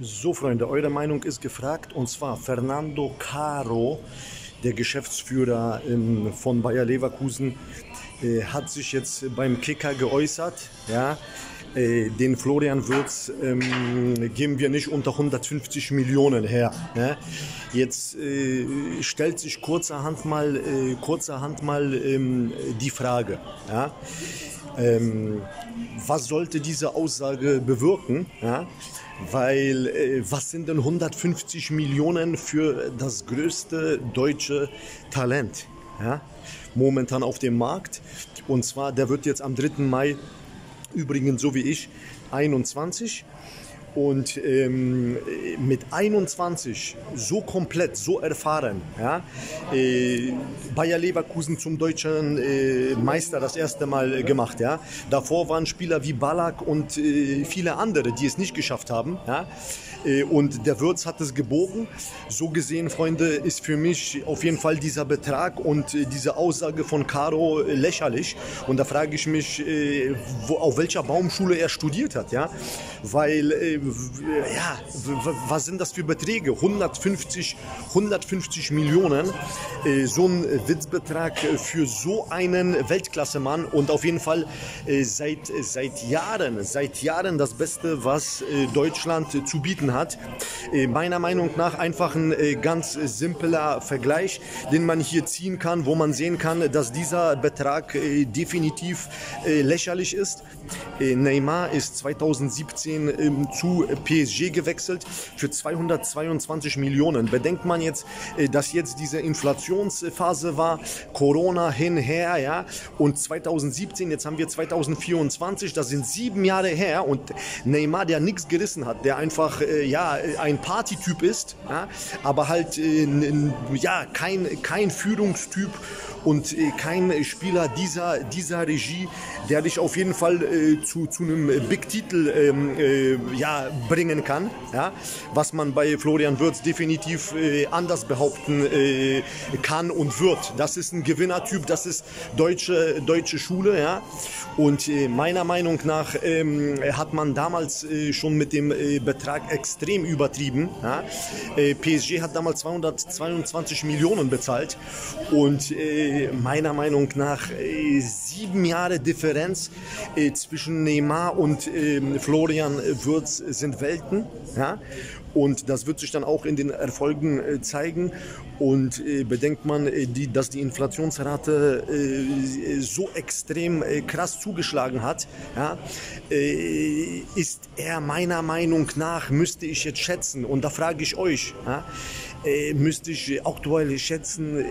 So, Freunde, eure Meinung ist gefragt und zwar Fernando Caro, der Geschäftsführer ähm, von Bayer Leverkusen, äh, hat sich jetzt beim Kicker geäußert. Ja, äh, den Florian Würz ähm, geben wir nicht unter 150 Millionen her. Ne? Jetzt äh, stellt sich kurzerhand mal, äh, kurzerhand mal ähm, die Frage. Ja? Ähm, was sollte diese Aussage bewirken? Ja? Weil äh, was sind denn 150 Millionen für das größte deutsche Talent? Ja? Momentan auf dem Markt. Und zwar, der wird jetzt am 3. Mai, übrigens so wie ich, 21 und ähm, mit 21 so komplett, so erfahren, ja, äh, Bayer Leverkusen zum deutschen äh, Meister das erste Mal gemacht. Ja. Davor waren Spieler wie Ballack und äh, viele andere, die es nicht geschafft haben. Ja. Äh, und der Würz hat es gebogen. So gesehen, Freunde, ist für mich auf jeden Fall dieser Betrag und äh, diese Aussage von Caro lächerlich. Und da frage ich mich, äh, wo, auf welcher Baumschule er studiert hat. Ja? Weil, ja, was sind das für Beträge? 150, 150 Millionen. So ein Witzbetrag für so einen Weltklassemann und auf jeden Fall seit, seit Jahren, seit Jahren das Beste, was Deutschland zu bieten hat. Meiner Meinung nach einfach ein ganz simpler Vergleich, den man hier ziehen kann, wo man sehen kann, dass dieser Betrag definitiv lächerlich ist. Neymar ist 2017 zu PSG gewechselt für 222 Millionen. Bedenkt man jetzt, dass jetzt diese Inflationsphase war, Corona hinher, ja, und 2017, jetzt haben wir 2024, das sind sieben Jahre her und Neymar, der nichts gerissen hat, der einfach äh, ja ein Partytyp ist, ja, aber halt äh, ja kein kein Führungstyp und äh, kein Spieler dieser, dieser Regie, der dich auf jeden Fall äh, zu, zu einem Big-Titel ähm, äh, ja, bringen kann. Ja? Was man bei Florian Würz definitiv äh, anders behaupten äh, kann und wird. Das ist ein Gewinnertyp, das ist deutsche, deutsche Schule. Ja? Und äh, meiner Meinung nach ähm, hat man damals schon mit dem Betrag extrem übertrieben. Ja? PSG hat damals 222 Millionen bezahlt und meiner Meinung nach äh, sieben Jahre Differenz äh, zwischen Neymar und ähm, Florian Würz sind Welten. Ja? Und das wird sich dann auch in den Erfolgen äh, zeigen. Und bedenkt man, dass die Inflationsrate so extrem krass zugeschlagen hat, ist er meiner Meinung nach, müsste ich jetzt schätzen, und da frage ich euch, müsste ich aktuell schätzen,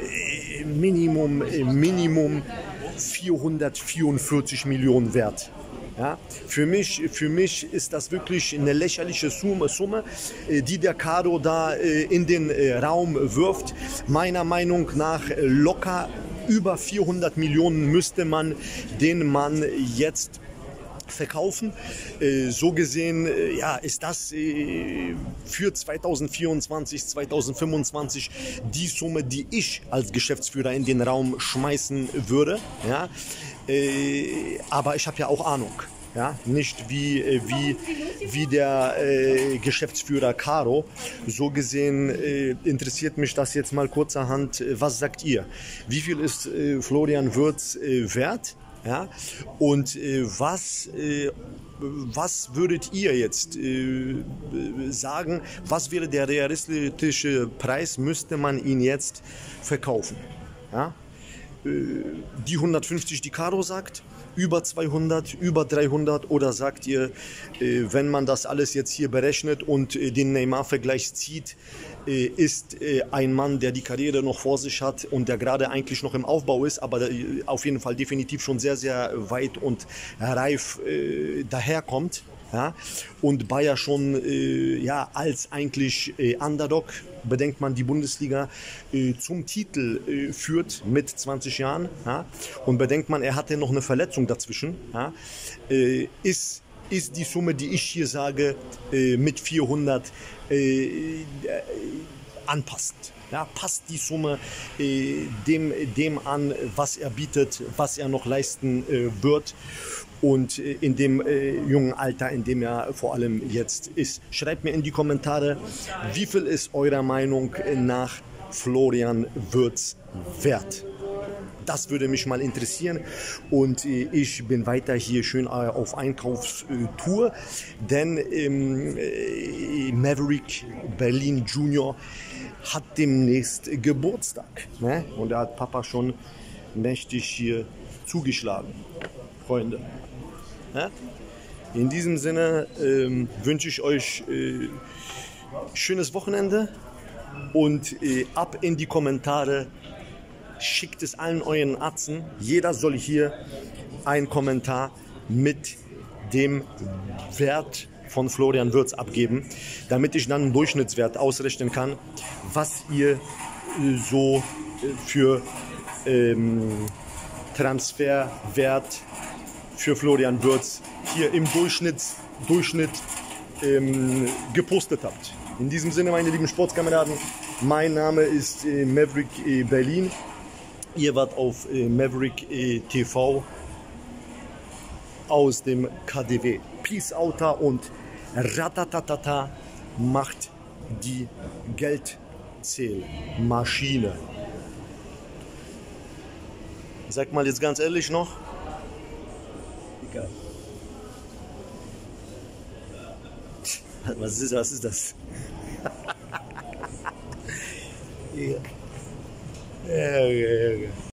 Minimum, äh, Minimum 444 Millionen wert. Ja, für, mich, für mich ist das wirklich eine lächerliche Summe, Summe die der Caro da in den Raum wirft. Meiner Meinung nach locker über 400 Millionen müsste man den Mann jetzt verkaufen. Äh, so gesehen äh, ja, ist das äh, für 2024, 2025 die Summe, die ich als Geschäftsführer in den Raum schmeißen würde. Ja? aber ich habe ja auch Ahnung. Ja, nicht wie, wie, wie der äh, Geschäftsführer Caro. So gesehen äh, interessiert mich das jetzt mal kurzerhand. Was sagt ihr? Wie viel ist äh, Florian Würz wert? Ja? Und äh, was, äh, was würdet ihr jetzt äh, sagen, was wäre der realistische Preis, müsste man ihn jetzt verkaufen? Ja? Äh, die 150, die Caro sagt, über 200, über 300 oder sagt ihr, äh, wenn man das alles jetzt hier berechnet und äh, den Neymar-Vergleich zieht, ist ein Mann, der die Karriere noch vor sich hat und der gerade eigentlich noch im Aufbau ist, aber auf jeden Fall definitiv schon sehr, sehr weit und reif daherkommt. Ja, und Bayer schon äh, ja, als eigentlich äh, Underdog, bedenkt man die Bundesliga, äh, zum Titel führt mit 20 Jahren. Ja, und bedenkt man, er hatte noch eine Verletzung dazwischen. Ja, ist ist die Summe, die ich hier sage, äh, mit 400 äh, äh, anpassend. Ja, passt die Summe äh, dem, dem an, was er bietet, was er noch leisten äh, wird. Und äh, in dem äh, jungen Alter, in dem er vor allem jetzt ist. Schreibt mir in die Kommentare, wie viel ist eurer Meinung nach Florian Würz wert? Das würde mich mal interessieren. Und äh, ich bin weiter hier schön äh, auf Einkaufstour, denn ähm, äh, Maverick Berlin Junior hat demnächst Geburtstag. Ne? Und da hat Papa schon mächtig hier zugeschlagen, Freunde. Ne? In diesem Sinne ähm, wünsche ich euch äh, schönes Wochenende und äh, ab in die Kommentare. Schickt es allen euren Atzen. Jeder soll hier einen Kommentar mit dem Wert von Florian Würz abgeben, damit ich dann einen Durchschnittswert ausrechnen kann, was ihr äh, so äh, für ähm, Transferwert für Florian Würz hier im Durchschnitt, Durchschnitt ähm, gepostet habt. In diesem Sinne, meine lieben Sportskameraden, mein Name ist äh, Maverick äh, Berlin. Ihr wart auf äh, Maverick äh, TV aus dem KDW. Peace Outer und Ratatatata macht die Geldzählmaschine. Sag mal jetzt ganz ehrlich noch. Egal. Was ist, was ist das? Ja. Ja, ja, ja.